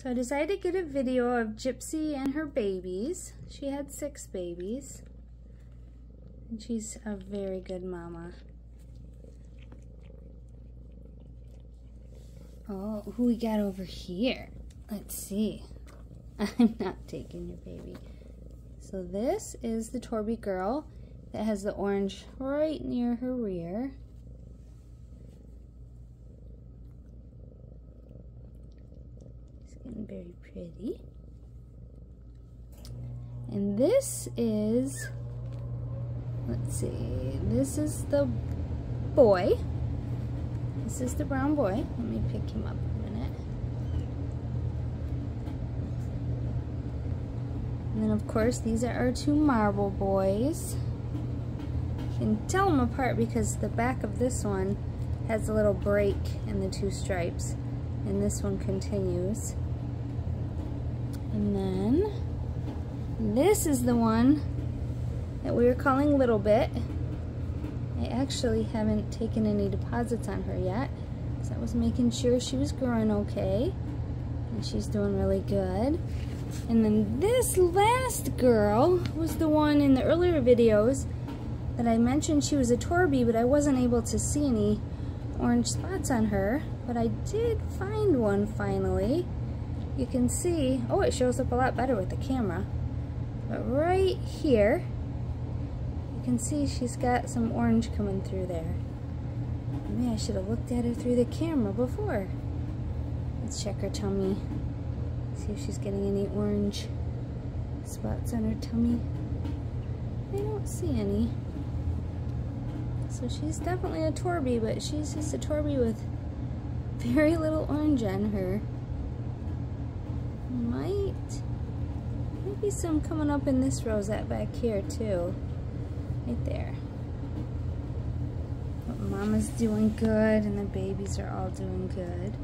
So I decided to get a video of Gypsy and her babies. She had six babies. And she's a very good mama. Oh, who we got over here? Let's see. I'm not taking your baby. So this is the Torby girl that has the orange right near her rear. Getting very pretty. And this is, let's see, this is the boy. This is the brown boy. Let me pick him up a minute. And then of course these are our two marble boys. You can tell them apart because the back of this one has a little break in the two stripes and this one continues. And then this is the one that we were calling Little Bit. I actually haven't taken any deposits on her yet. So I was making sure she was growing okay. And she's doing really good. And then this last girl was the one in the earlier videos that I mentioned she was a Torby, but I wasn't able to see any orange spots on her. But I did find one finally. You can see, oh, it shows up a lot better with the camera. But right here, you can see she's got some orange coming through there. Maybe I should have looked at her through the camera before. Let's check her tummy. See if she's getting any orange spots on her tummy. I don't see any. So she's definitely a Torby, but she's just a Torby with very little orange on her. Some coming up in this rosette back here too. Right there. But mama's doing good and the babies are all doing good.